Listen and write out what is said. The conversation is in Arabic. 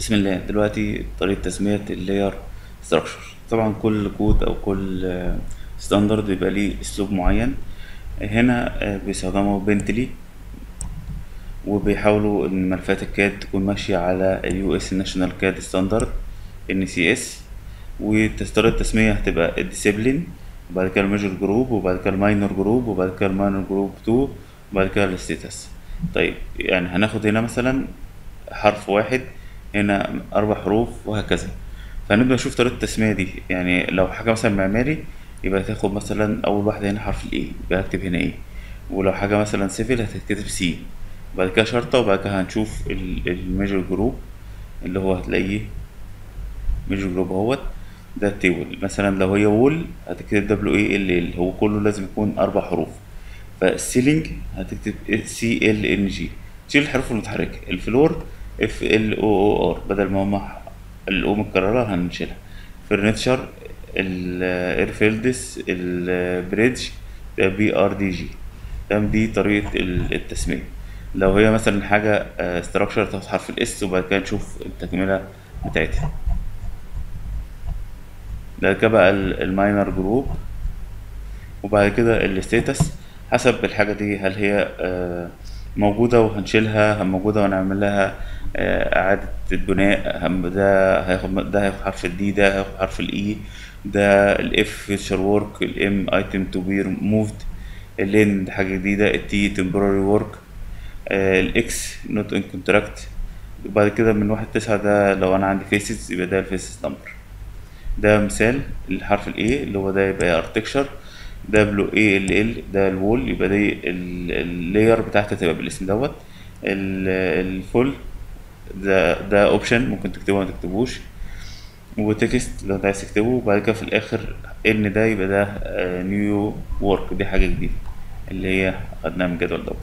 بسم الله. دلوقتي طريقة تسمية ال layer structure طبعا كل كود أو كل standard بيبقى ليه أسلوب معين. هنا آه، بيستخدموا بنتلي وبيحاولوا إن ملفات ال CAD تكون ماشية على ال US National CAD Standard NCS وطريقة التسمية هتبقى ال discipline وبعد كده ال major group وبعد كده ال minor group وبعد كده ال minor group 2 وبعد كده ال status طيب يعني هناخد هنا مثلا حرف واحد هنا أربع حروف وهكذا. فهنبدأ نشوف طريقة التسمية دي. يعني لو حاجة مثلا معماري يبقى تاخد مثلا أول واحدة هنا حرف ال A يبقى هكتب هنا A ولو حاجة مثلا civil هتتكتب C وبعد كده شرطة وبعد كده هنشوف ال major group اللي هو هتلاقيه major group أهوت. ده ال table مثلا لو هي wall هتكتب دبليو اي ال ال هو كله لازم يكون أربع حروف. فال ceiling هتكتب C L N G تشيل الحروف المتحركة. ال floor F L O O R بدل ما هما ال O متكررة هنشيلها. furniture ال airfields ال bridge ده B R D G تمام دي طريقة ال- التسمية. لو هي مثلا حاجة structure تاخد حرف ال S وبعد كده نشوف التكملة بتاعتها. ده كده بقى ال minor group وبعد كده ال status حسب الحاجة دي هل هي آه، موجودة وهنشيلها موجودة ونعمل لها آه، إعادة بناء هم- ده هياخد ده هياخد حرف ال D ده هياخد حرف ال E ده ال F future work ال M item to be moved ال N ده حاجة جديدة ال T temporary work ال X not in contract وبعد كده من واحد تسعة ده لو أنا عندي phases يبقى ده ال phases number ده مثال الحرف ال A اللي هو ده يبقى architecture دبليو اي ال ال ده ال wall يبقى دي ال layer بتاعتها تبقى بالاسم دوت. ال full ده ده option ممكن تكتبه ما تكتبوش. و text لو انت عايز تكتبه. وبعد كده في الآخر N ده يبقى ده new work دي حاجة جديدة اللي هي خدناها من الجدول دوت.